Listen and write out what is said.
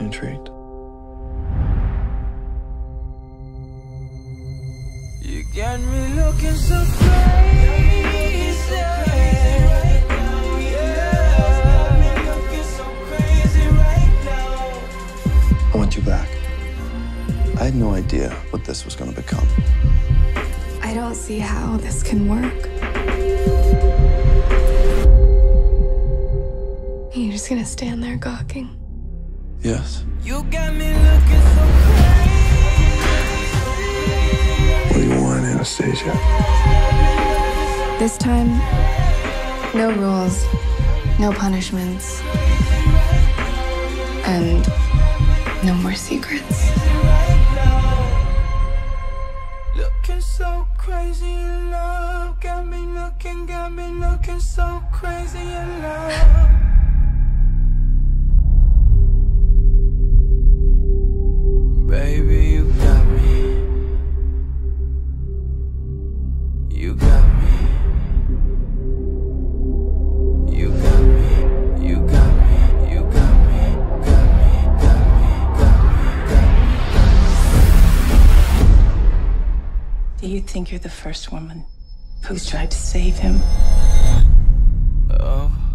intrigued. You got me looking so crazy. I want you back. I had no idea what this was going to become. I don't see how this can work. You're just going to stand there gawking. Yes. You got me looking so What do you want, Anastasia? This time, no rules, no punishments, and no more secrets. Looking so crazy in love. Got me looking, got me looking so crazy in love. You got me. You got me. You got me. You got me. Got me. Got me. Got me. Got me. Do you think you're the first woman who's tried to save him? Oh.